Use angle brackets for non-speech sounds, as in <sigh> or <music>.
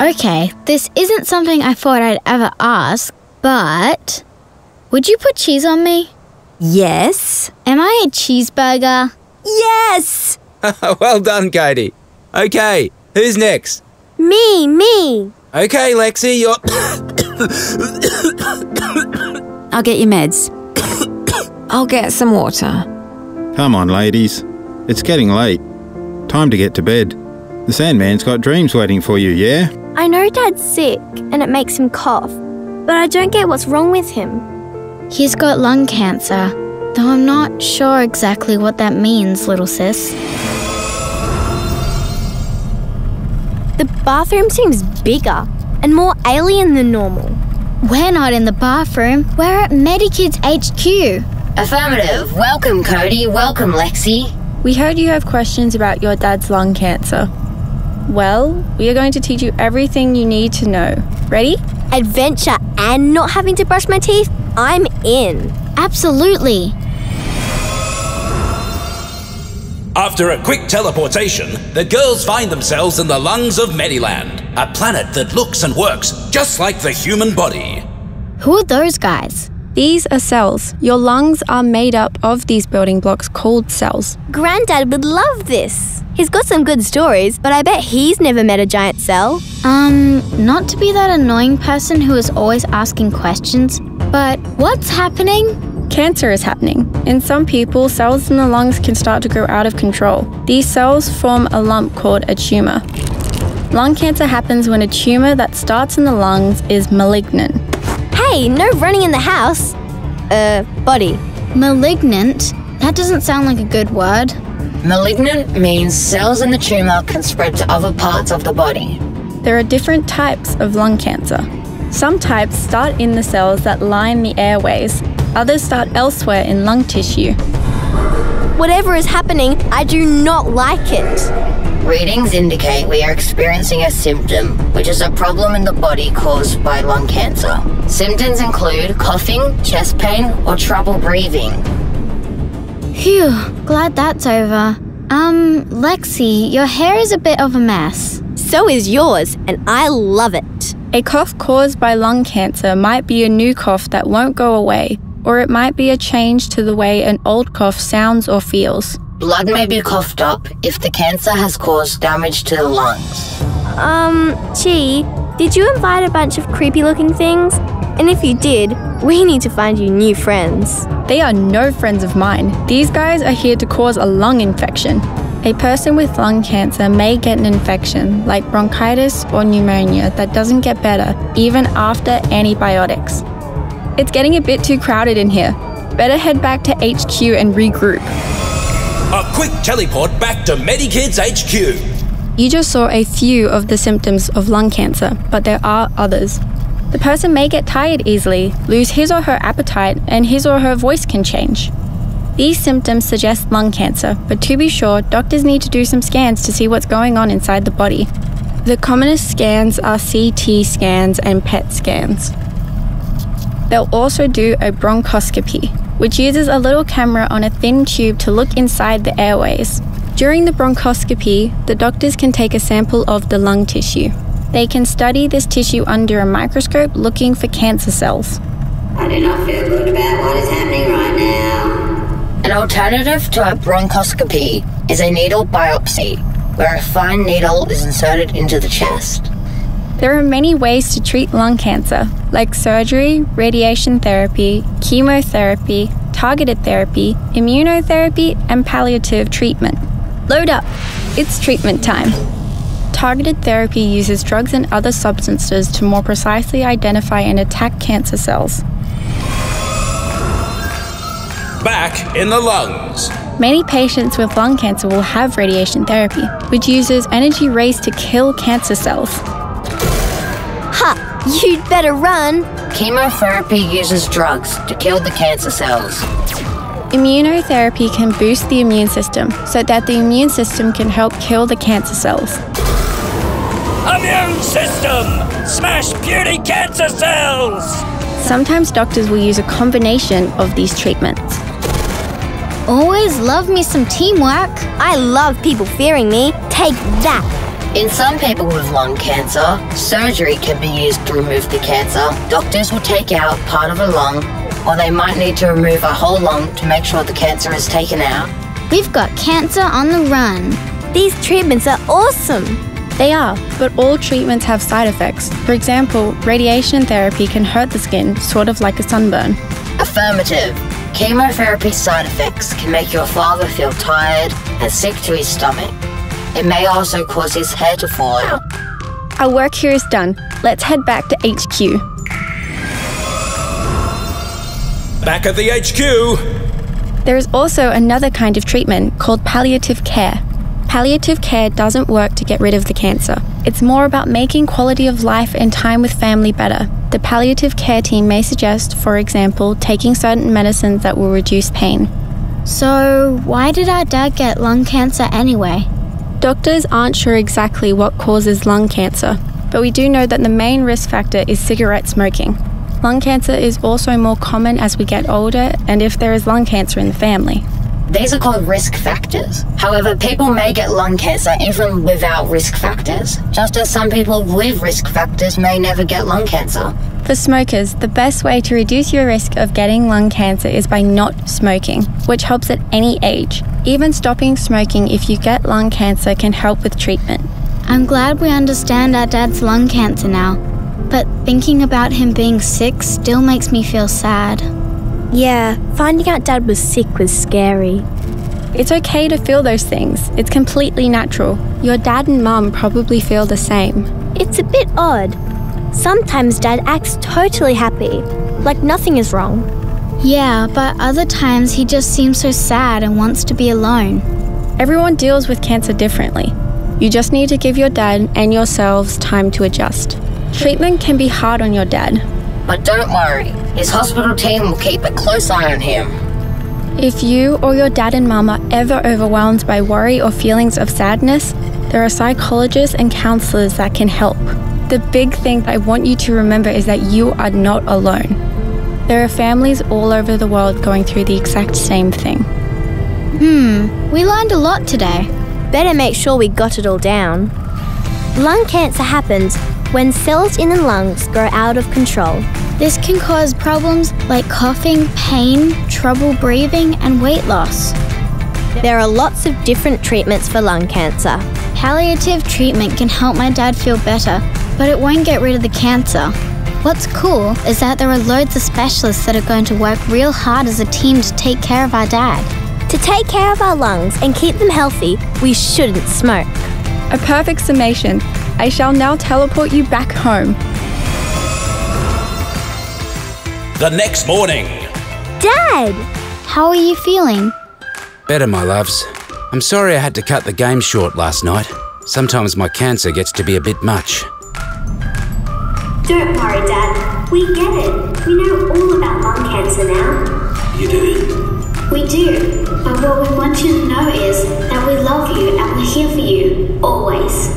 Okay, this isn't something I thought I'd ever ask, but would you put cheese on me? Yes. Am I a cheeseburger? Yes! <laughs> well done, Katie. Okay, who's next? Me, me. Okay, Lexi, you're. <coughs> I'll get your meds. I'll get some water. Come on, ladies. It's getting late. Time to get to bed. The Sandman's got dreams waiting for you, yeah? I know Dad's sick and it makes him cough, but I don't get what's wrong with him. He's got lung cancer, though I'm not sure exactly what that means, little sis. The bathroom seems bigger and more alien than normal. We're not in the bathroom, we're at Medikidz HQ. Affirmative. Welcome, Cody. Welcome, Lexi. We heard you have questions about your dad's lung cancer. Well, we are going to teach you everything you need to know. Ready? Adventure and not having to brush my teeth? I'm in. Absolutely. After a quick teleportation, the girls find themselves in the lungs of Mediland, a planet that looks and works just like the human body. Who are those guys? These are cells. Your lungs are made up of these building blocks called cells. Granddad would love this. He's got some good stories, but I bet he's never met a giant cell. Um, not to be that annoying person who is always asking questions, but what's happening? Cancer is happening. In some people, cells in the lungs can start to grow out of control. These cells form a lump called a tumor. Lung cancer happens when a tumor that starts in the lungs is malignant. Hey, no running in the house. Uh, body. Malignant? That doesn't sound like a good word. Malignant means cells in the tumor can spread to other parts of the body. There are different types of lung cancer. Some types start in the cells that line the airways, others start elsewhere in lung tissue. Whatever is happening, I do not like it. Readings indicate we are experiencing a symptom, which is a problem in the body caused by lung cancer. Symptoms include coughing, chest pain, or trouble breathing. Phew, glad that's over. Um, Lexi, your hair is a bit of a mess. So is yours, and I love it. A cough caused by lung cancer might be a new cough that won't go away, or it might be a change to the way an old cough sounds or feels. Blood may be coughed up if the cancer has caused damage to the lungs. Um, gee, did you invite a bunch of creepy looking things? And if you did, we need to find you new friends. They are no friends of mine. These guys are here to cause a lung infection. A person with lung cancer may get an infection like bronchitis or pneumonia that doesn't get better even after antibiotics. It's getting a bit too crowded in here. Better head back to HQ and regroup. A quick teleport back to Medikidz HQ. You just saw a few of the symptoms of lung cancer, but there are others. The person may get tired easily, lose his or her appetite, and his or her voice can change. These symptoms suggest lung cancer, but to be sure, doctors need to do some scans to see what's going on inside the body. The commonest scans are CT scans and PET scans. They'll also do a bronchoscopy, which uses a little camera on a thin tube to look inside the airways. During the bronchoscopy, the doctors can take a sample of the lung tissue. They can study this tissue under a microscope looking for cancer cells. I do not feel good about what is happening right now. An alternative to a bronchoscopy is a needle biopsy, where a fine needle is inserted into the chest. There are many ways to treat lung cancer, like surgery, radiation therapy, chemotherapy, targeted therapy, immunotherapy, and palliative treatment. Load up! It's treatment time. Targeted therapy uses drugs and other substances to more precisely identify and attack cancer cells. Back in the lungs. Many patients with lung cancer will have radiation therapy, which uses energy rays to kill cancer cells. Ha! You'd better run. Chemotherapy uses drugs to kill the cancer cells. Immunotherapy can boost the immune system so that the immune system can help kill the cancer cells. Immune system! Smash beauty cancer cells! Sometimes doctors will use a combination of these treatments. Always love me some teamwork. I love people fearing me. Take that. In some people with lung cancer, surgery can be used to remove the cancer. Doctors will take out part of a lung, or they might need to remove a whole lung to make sure the cancer is taken out. We've got cancer on the run. These treatments are awesome. They are, but all treatments have side effects. For example, radiation therapy can hurt the skin, sort of like a sunburn. Affirmative. Chemotherapy side effects can make your father feel tired and sick to his stomach. It may also cause his hair to fall out. Our work here is done. Let's head back to HQ. Back at the HQ. There is also another kind of treatment called palliative care. Palliative care doesn't work to get rid of the cancer. It's more about making quality of life and time with family better. The palliative care team may suggest, for example, taking certain medicines that will reduce pain. So, why did our dad get lung cancer anyway? Doctors aren't sure exactly what causes lung cancer, but we do know that the main risk factor is cigarette smoking. Lung cancer is also more common as we get older and if there is lung cancer in the family. These are called risk factors. However, people may get lung cancer even without risk factors, just as some people with risk factors may never get lung cancer. For smokers, the best way to reduce your risk of getting lung cancer is by not smoking, which helps at any age. Even stopping smoking if you get lung cancer can help with treatment. I'm glad we understand our dad's lung cancer now, but thinking about him being sick still makes me feel sad. Yeah, finding out Dad was sick was scary. It's okay to feel those things, it's completely natural. Your dad and mum probably feel the same. It's a bit odd. Sometimes Dad acts totally happy, like nothing is wrong. Yeah, but other times he just seems so sad and wants to be alone. Everyone deals with cancer differently. You just need to give your dad and yourselves time to adjust. Treatment can be hard on your dad. But don't worry, his hospital team will keep a close eye on him. If you or your dad and mum are ever overwhelmed by worry or feelings of sadness, there are psychologists and counselors that can help. The big thing I want you to remember is that you are not alone. There are families all over the world going through the exact same thing. Hmm, we learned a lot today. Better make sure we got it all down. Lung cancer happens when cells in the lungs grow out of control. This can cause problems like coughing, pain, trouble breathing, and weight loss. There are lots of different treatments for lung cancer. Palliative treatment can help my dad feel better, but it won't get rid of the cancer. What's cool is that there are loads of specialists that are going to work real hard as a team to take care of our dad. To take care of our lungs and keep them healthy, we shouldn't smoke. A perfect summation. I shall now teleport you back home. The next morning. Dad! How are you feeling? Better, my loves. I'm sorry I had to cut the game short last night. Sometimes my cancer gets to be a bit much. Don't worry, Dad. We get it. We know all about lung cancer now. You do? We do. But what we want you to know is that we love you and we're here for you, always.